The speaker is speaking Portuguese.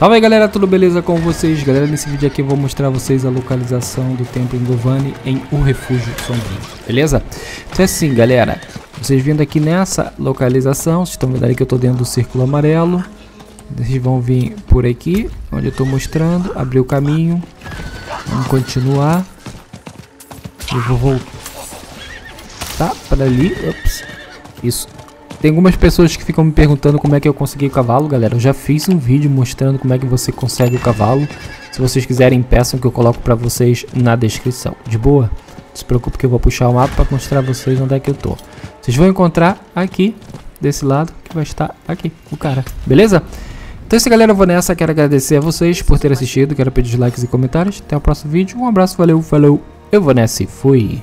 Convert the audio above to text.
Salve aí galera, tudo beleza com vocês? Galera, nesse vídeo aqui eu vou mostrar a vocês a localização do templo em Govani em O Refúgio Sombrio, beleza? Então é assim galera, vocês vindo aqui nessa localização, vocês estão vendo ali que eu estou dentro do círculo amarelo Vocês vão vir por aqui, onde eu estou mostrando, abrir o caminho Vamos continuar Eu vou voltar para ali, Ups. isso tem algumas pessoas que ficam me perguntando como é que eu consegui o cavalo, galera. Eu já fiz um vídeo mostrando como é que você consegue o cavalo. Se vocês quiserem, peçam que eu coloco pra vocês na descrição. De boa? Não se preocupe que eu vou puxar o mapa pra mostrar a vocês onde é que eu tô. Vocês vão encontrar aqui, desse lado, que vai estar aqui, o cara. Beleza? Então é isso, galera. Eu vou nessa. Quero agradecer a vocês por terem assistido. Quero pedir likes e comentários. Até o próximo vídeo. Um abraço, valeu, falou. Eu vou nessa e fui.